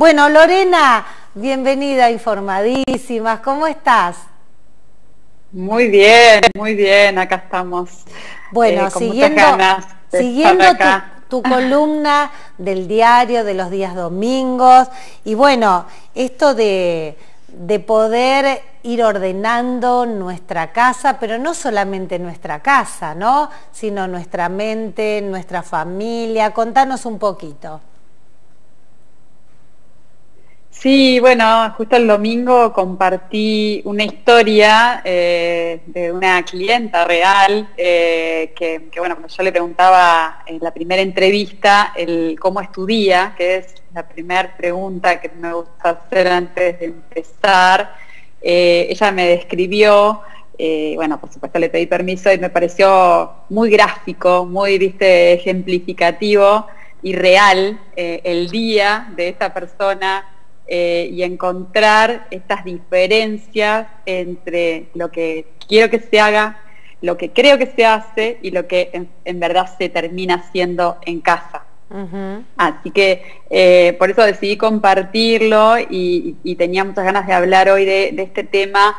Bueno, Lorena, bienvenida Informadísimas, ¿cómo estás? Muy bien, muy bien, acá estamos. Bueno, eh, siguiendo, siguiendo tu, columna del diario de los días domingos y bueno, esto de, de poder ir ordenando nuestra casa, pero no solamente nuestra casa, ¿no? Sino nuestra mente, nuestra familia. Contanos un poquito. Sí, bueno, justo el domingo compartí una historia eh, de una clienta real eh, que, bueno, yo le preguntaba en la primera entrevista el cómo estudia, que es la primera pregunta que me gusta hacer antes de empezar. Eh, ella me describió, bueno, por supuesto le pedí permiso y me pareció muy gráfico, muy, viste, ejemplificativo y real el día de esta persona eh, y encontrar estas diferencias entre lo que quiero que se haga, lo que creo que se hace y lo que en, verdad se termina haciendo en casa. Así que eh, por eso decidí compartirlo y, tenía muchas ganas de hablar hoy de, este tema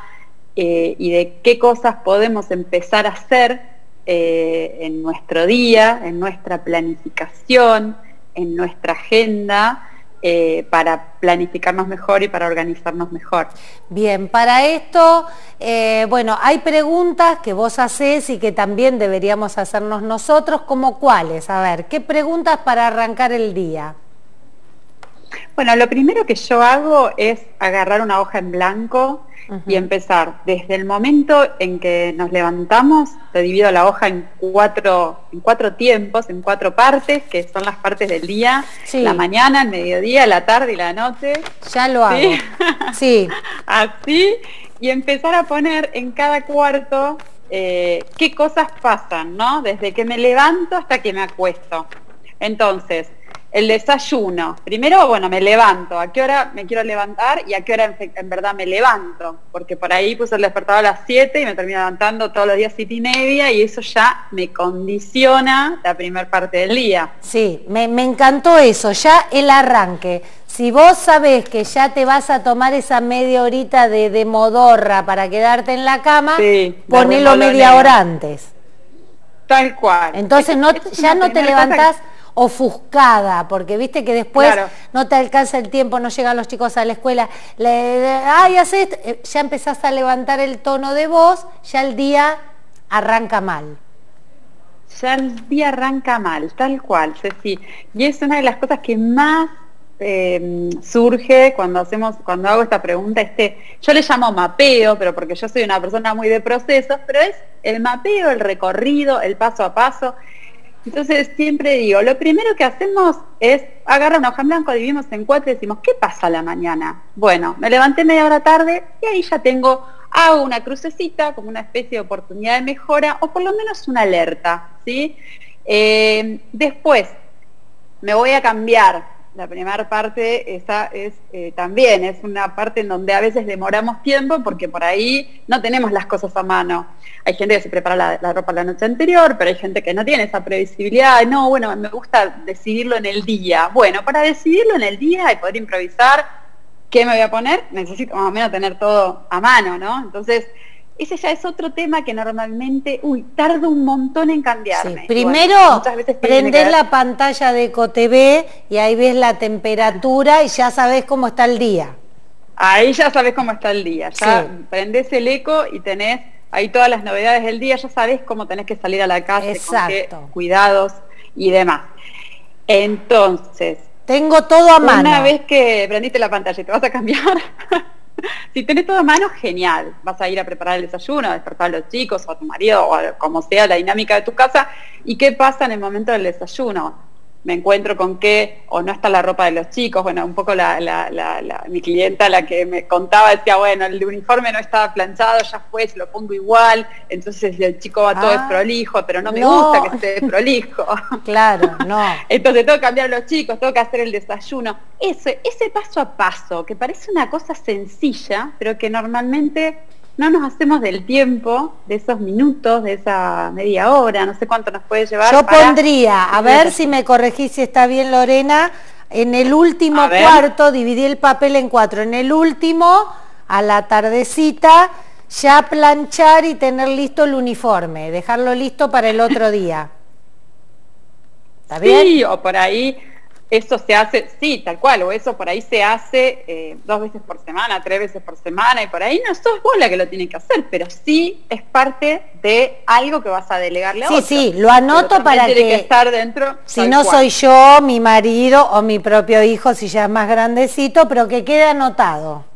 eh, y de qué cosas podemos empezar a hacer en nuestro día, en nuestra planificación, en nuestra agenda, eh, para planificarnos mejor y para organizarnos mejor. Bien, para esto, eh, bueno, hay preguntas que vos haces y que también deberíamos hacernos nosotros, como cuáles? A ver, ¿qué preguntas para arrancar el día? Bueno, lo primero que yo hago es agarrar una hoja en blanco y empezar desde el momento en que nos levantamos, te divido la hoja en cuatro, en cuatro tiempos, en cuatro partes, que son las partes del día, la mañana, el mediodía, la tarde y la noche. Ya lo hago. Sí. Así, y empezar a poner en cada cuarto eh, qué cosas pasan, ¿no? Desde que me levanto hasta que me acuesto. Entonces, el desayuno. Primero, bueno, me levanto. ¿A qué hora me quiero levantar y a qué hora en, verdad me levanto? Porque por ahí puse el despertador a las 7 y me termino levantando todos los días 7 y media y eso ya me condiciona la primera parte del día. Sí, me, encantó eso, ya el arranque. Si vos sabés que ya te vas a tomar esa media horita de, modorra para quedarte en la cama, ponelo media hora antes. Tal cual. Entonces no, ya no te levantás ofuscada, porque viste que después no te alcanza el tiempo, no llegan los chicos a la escuela, le, ay, haces, eh, ya empezás a levantar el tono de voz, ya el día arranca mal. Ya el día arranca mal, tal cual, Ceci. Y es una de las cosas que más em, surge cuando hacemos, cuando hago esta pregunta, este, yo le llamo mapeo, pero porque yo soy una persona muy de procesos, pero es el mapeo, el recorrido, el paso a paso. Entonces siempre digo, lo primero que hacemos es agarrar una hoja en blanco, dividimos en cuatro y decimos, ¿qué pasa a la mañana? Bueno, me levanté media hora tarde y ahí ya tengo, hago una crucecita como una especie de oportunidad de mejora o por lo menos una alerta, ¿sí? Eh, después, me voy a cambiar la primera parte, esa es eh, también, es una parte en donde a veces demoramos tiempo porque por ahí no tenemos las cosas a mano. Hay gente que se prepara la, ropa la noche anterior, pero hay gente que no tiene esa previsibilidad. No, bueno, me gusta decidirlo en el día. Bueno, para decidirlo en el día y poder improvisar qué me voy a poner, necesito más o menos tener todo a mano, ¿no? Entonces, ese ya es otro tema que normalmente, uy, tarda un montón en cambiarme. primero, prender la pantalla de EcoTV y ahí ves la temperatura y ya sabes cómo está el día. Ahí ya sabes cómo está el día, ya prendés el eco y tenés ahí todas las novedades del día, ya sabes cómo tenés que salir a la calle, con cuidados y demás. Entonces, tengo todo a mano. Una vez que prendiste la pantalla y te vas a cambiar, si tenés todo a mano, genial. Vas a ir a preparar el desayuno, a despertar a los chicos o a tu marido o como sea la dinámica de tu casa. ¿Y qué pasa en el momento del desayuno? Me encuentro con que o no está la ropa de los chicos, bueno, un poco la, mi clienta la que me contaba decía, bueno, el uniforme no estaba planchado, ya fue, se lo pongo igual, entonces el chico va todo ah, desprolijo, pero no me gusta que esté desprolijo. Claro, no. entonces tengo que cambiar a los chicos, tengo que hacer el desayuno. Ese, ese paso a paso, que parece una cosa sencilla, pero que normalmente no nos hacemos del tiempo, de esos minutos, de esa media hora, no sé cuánto nos puede llevar. Yo pondría, a ver si me corregís si está bien Lorena, En el último cuarto, dividí el papel en cuatro. En el último, a la tardecita, ya planchar y tener listo el uniforme, dejarlo listo para el otro día. ¿Está bien? Sí, o por ahí eso se hace, sí, tal cual, o eso por ahí se hace eh, dos veces por semana, tres veces por semana, y por ahí no sos vos la que lo tiene que hacer, pero sí es parte de algo que vas a delegarle a sí, Sí, lo anoto para tiene que, estar dentro. Si no soy yo, mi marido o mi propio hijo, si ya es más grandecito, pero que quede anotado.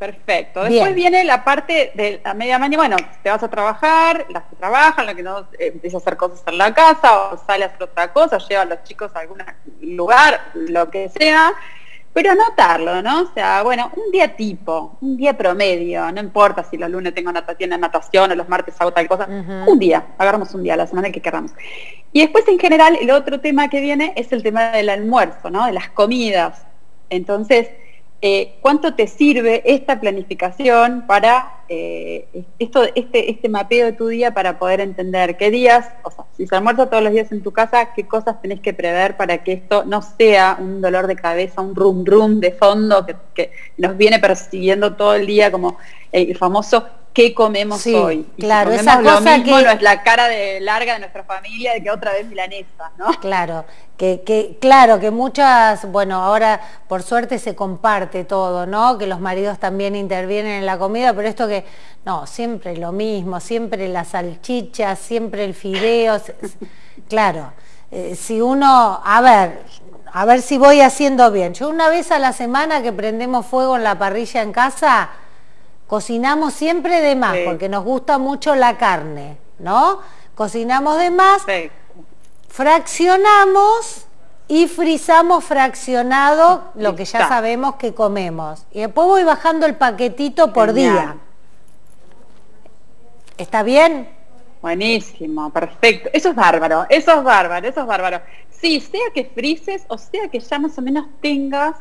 Perfecto. Después viene la parte de la media mañana, bueno, te vas a trabajar, las que trabajan, lo que no eh, empieza a hacer cosas en la casa o sale a hacer otra cosa, lleva a los chicos a algún lugar, lo que sea, pero anotarlo, ¿no? O sea, bueno, un día tipo, un día promedio, no importa si los lunes tengo natación, natación o los martes hago tal cosa, un día, agarramos un día, la semana que queramos. Y después en general el otro tema que viene es el tema del almuerzo, ¿no? De las comidas. Entonces, eh, cuánto te sirve esta planificación para eh, esto, este, este mapeo de tu día para poder entender qué días, o sea, si se almuerza todos los días en tu casa, qué cosas tenés que prever para que esto no sea un dolor de cabeza, un rum rum de fondo que, que nos viene persiguiendo todo el día como el famoso qué comemos hoy. claro, esa cosa que... no es la cara de larga de nuestra familia de que otra vez milanesa, ¿no? Claro, que, que, claro, que muchas, bueno, ahora por suerte se comparte todo, ¿no? Que los maridos también intervienen en la comida, pero esto que, no, siempre lo mismo, siempre la salchicha, siempre el fideo, claro, eh, si uno, a ver, a ver si voy haciendo bien. Yo una vez a la semana que prendemos fuego en la parrilla en casa, Cocinamos siempre de más, porque nos gusta mucho la carne, ¿no? Cocinamos de más, fraccionamos y frizamos fraccionado lo que ya sabemos que comemos. Y después voy bajando el paquetito por día. ¿Está bien? Buenísimo, perfecto. Eso es bárbaro, eso es bárbaro, eso es bárbaro. Sí, sea que frices o sea que ya más o menos tengas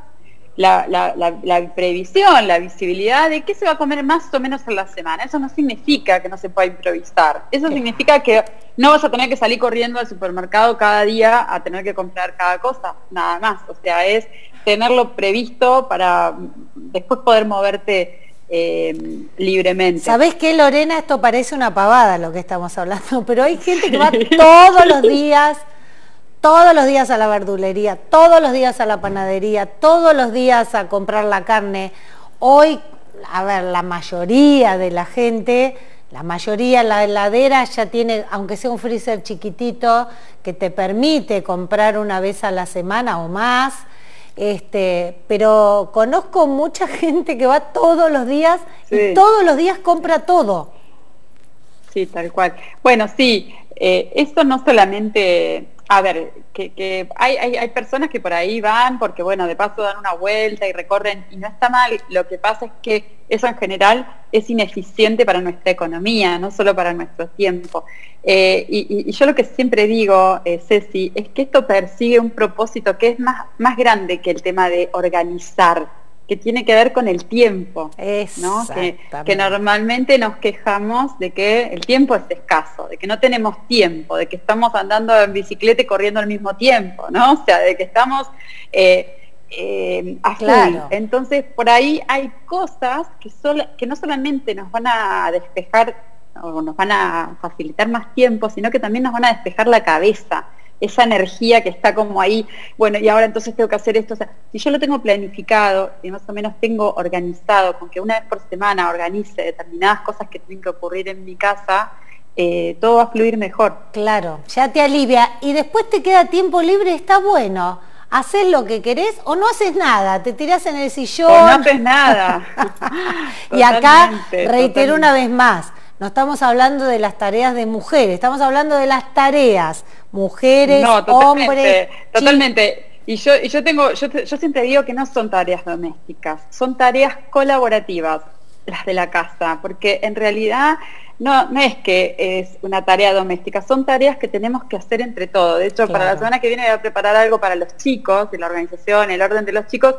la, previsión, la visibilidad de qué se va a comer más o menos en la semana. Eso no significa que no se pueda improvisar. Eso significa que no vas a tener que salir corriendo al supermercado cada día a tener que comprar cada cosa, nada más. O sea, es tenerlo previsto para después poder moverte eh, libremente. ¿Sabés qué, Lorena? Esto parece una pavada lo que estamos hablando, pero hay gente que va todos los días todos los días a la verdulería, todos los días a la panadería, todos los días a comprar la carne. Hoy, a ver, la mayoría de la gente, la mayoría, la heladera ya tiene, aunque sea un freezer chiquitito, que te permite comprar una vez a la semana o más. Este, pero conozco mucha gente que va todos los días y todos los días compra todo. Sí, tal cual. Bueno, sí, eh, esto no solamente a ver, que, hay, hay, personas que por ahí van porque, bueno, de paso dan una vuelta y recorren y no está mal. Lo que pasa es que eso en general es ineficiente para nuestra economía, no solo para nuestro tiempo. Eh, y, yo lo que siempre digo, eh, Ceci, es que esto persigue un propósito que es más, más grande que el tema de organizar que tiene que ver con el tiempo, ¿no? Que, normalmente nos quejamos de que el tiempo es escaso, de que no tenemos tiempo, de que estamos andando en bicicleta y corriendo al mismo tiempo, ¿no? O sea, de que estamos eh, eh, claro. Entonces, por ahí hay cosas que, que no solamente nos van a despejar o nos van a facilitar más tiempo, sino que también nos van a despejar la cabeza esa energía que está como ahí, bueno, y ahora entonces tengo que hacer esto. O sea, si yo lo tengo planificado y más o menos tengo organizado, con que una vez por semana organice determinadas cosas que tienen que ocurrir en mi casa, eh, todo va a fluir mejor. Claro, ya te alivia. Y después te queda tiempo libre, está bueno. Haces lo que querés o no haces nada, te tiras en el sillón. O no haces nada. y acá reitero una vez más, no estamos hablando de las tareas de mujeres, estamos hablando de las tareas, mujeres, hombres. Totalmente. Y yo, yo tengo, yo, yo siempre digo que no son tareas domésticas, son tareas colaborativas las de la casa, porque en realidad no, no es que es una tarea doméstica, son tareas que tenemos que hacer entre todos. De hecho, para la semana que viene voy a preparar algo para los chicos, de la organización, el orden de los chicos,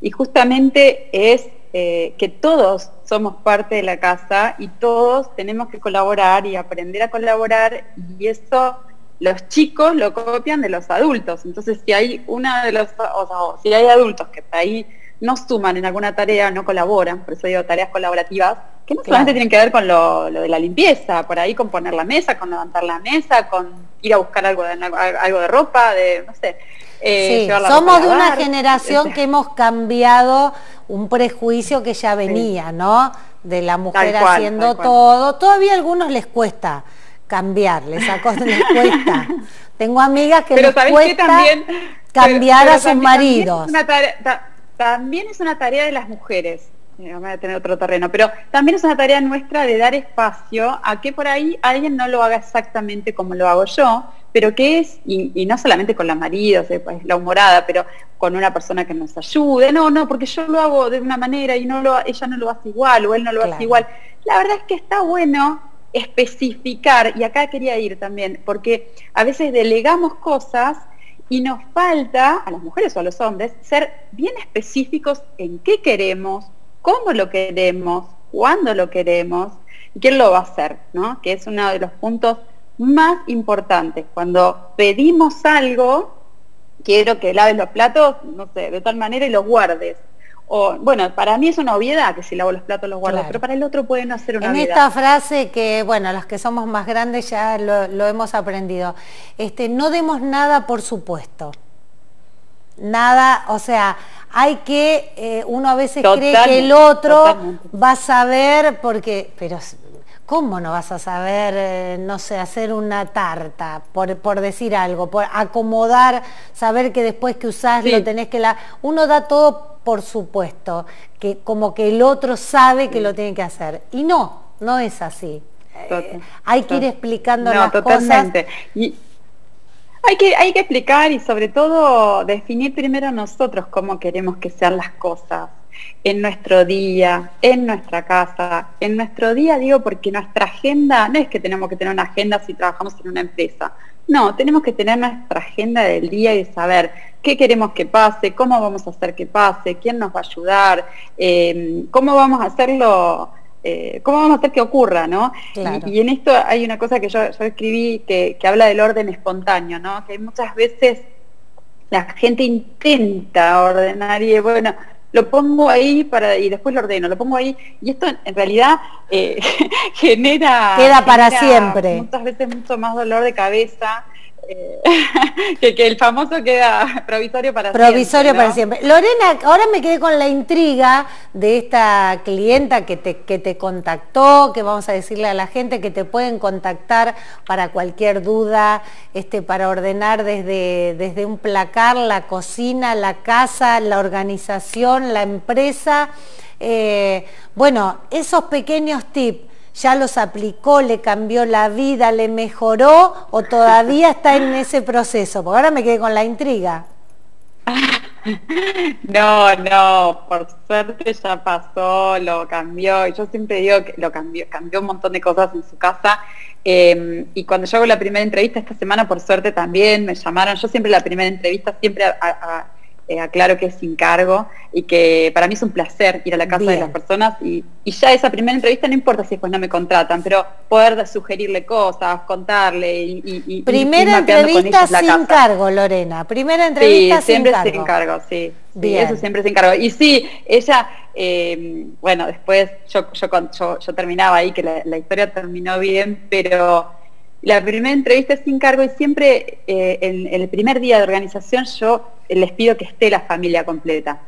y justamente es eh, que todos somos parte de la casa y todos tenemos que colaborar y aprender a colaborar y eso los chicos lo copian de los adultos. Entonces, si hay una de los, o sea, si hay adultos que ahí no suman en alguna tarea, no colaboran, por eso digo tareas colaborativas, que no solamente tienen que ver con lo, de la limpieza, por ahí con poner la mesa, con levantar la mesa, con ir a buscar algo de, algo de ropa, de, no sé. Eh, somos de una generación que hemos cambiado un prejuicio que ya venía, ¿no? De la mujer haciendo todo. Todavía a algunos les cuesta cambiar, les, les cuesta. Tengo amigas que les cuesta cambiar a sus maridos también es una tarea de las mujeres, eh, vamos a tener otro terreno, pero también es una tarea nuestra de dar espacio a que por ahí alguien no lo haga exactamente como lo hago yo, pero que es, y, no solamente con la maridos, pues, la humorada, pero con una persona que nos ayude, no, no, porque yo lo hago de una manera y no lo, ella no lo hace igual o él no lo hace igual. La verdad es que está bueno especificar, y acá quería ir también, porque a veces delegamos cosas y nos falta, a las mujeres o a los hombres, ser bien específicos en qué queremos, cómo lo queremos, cuándo lo queremos y quién lo va a hacer, ¿no? Que es uno de los puntos más importantes. Cuando pedimos algo, quiero que laves los platos, no sé, de tal manera y los guardes. O, bueno, para mí es una obviedad que si lavo los platos los guardo, pero para el otro puede no ser una en obviedad. En esta frase que, bueno, los que somos más grandes ya lo, hemos aprendido, este, no demos nada por supuesto. Nada, o sea, hay que, eh, uno a veces cree que el otro va a saber, porque, pero ¿Cómo no vas a saber, eh, no sé, hacer una tarta, por, por, decir algo, por acomodar, saber que después que usás lo tenés que la... Uno da todo por supuesto, que como que el otro sabe que lo tiene que hacer. Y no, no es así. Eh, hay que ir explicando las totalmente. cosas. Y hay que, hay que explicar y sobre todo definir primero nosotros cómo queremos que sean las cosas en nuestro día, en nuestra casa, en nuestro día digo porque nuestra agenda, no es que tenemos que tener una agenda si trabajamos en una empresa, no, tenemos que tener nuestra agenda del día y saber qué queremos que pase, cómo vamos a hacer que pase, quién nos va a ayudar, eh, cómo vamos a hacerlo, eh, cómo vamos a hacer que ocurra, ¿no? Y, en esto hay una cosa que yo, escribí que, que, habla del orden espontáneo, ¿no? Que muchas veces la gente intenta ordenar y bueno, lo pongo ahí para y después lo ordeno, lo pongo ahí y esto en realidad eh, genera queda para siempre. muchas veces mucho más dolor de cabeza eh, que, el famoso queda provisorio para siempre. Provisorio para siempre. Lorena, ahora me quedé con la intriga de esta clienta que te, que te contactó, que vamos a decirle a la gente que te pueden contactar para cualquier duda, este, para ordenar desde, desde un placar, la cocina, la casa, la organización, la empresa. Eh, bueno, esos pequeños tips ya los aplicó, le cambió la vida, le mejoró o todavía está en ese proceso? Porque ahora me quedé con la intriga. No, no, por suerte ya pasó, lo cambió. Y yo siempre digo que lo cambió, cambió un montón de cosas en su casa. Em, y cuando yo hago la primera entrevista esta semana, por suerte también me llamaron. Yo siempre la primera entrevista, siempre a eh, aclaro que es sin cargo y que para mí es un placer ir a la casa de las personas y, ya esa primera entrevista no importa si después no me contratan, pero poder sugerirle cosas, contarle y... primera entrevista sin cargo, Lorena, primera entrevista sí, siempre sin cargo. sí. eso siempre sin cargo. Y sí, ella, eh, bueno, después yo, yo, yo, terminaba ahí, que la historia terminó bien, pero la primera entrevista es sin cargo y siempre eh, en, el primer día de organización yo les pido que esté la familia completa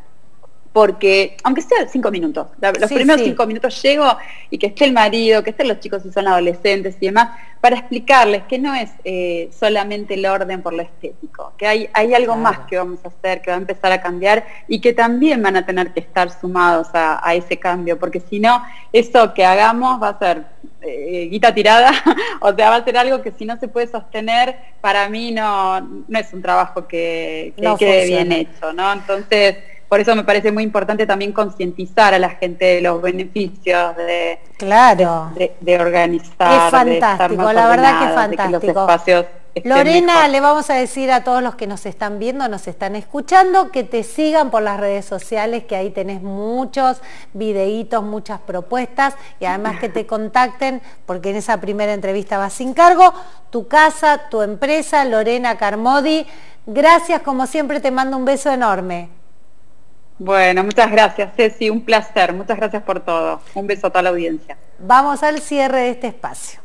porque, aunque sea cinco minutos, los primeros cinco minutos llego y que esté el marido, que estén los chicos si son adolescentes y demás, para explicarles que no es eh, solamente el orden por lo estético, que hay, hay algo más que vamos a hacer, que va a empezar a cambiar y que también van a tener que estar sumados a, ese cambio, porque si no, eso que hagamos va a ser eh, guita tirada, o sea, va a ser algo que si no se puede sostener, para mí no, no es un trabajo que, quede bien hecho, ¿no? Entonces, por eso me parece muy importante también concientizar a la gente de los beneficios de, claro. de, organizar. Es fantástico, la verdad que es fantástico. los espacios Lorena, le vamos a decir a todos los que nos están viendo, nos están escuchando, que te sigan por las redes sociales, que ahí tenés muchos videitos, muchas propuestas y además que te contacten, porque en esa primera entrevista vas sin cargo, tu casa, tu empresa, Lorena Carmodi. Gracias, como siempre te mando un beso enorme. Bueno, muchas gracias, Ceci, un placer. Muchas gracias por todo. Un beso a toda la audiencia. Vamos al cierre de este espacio.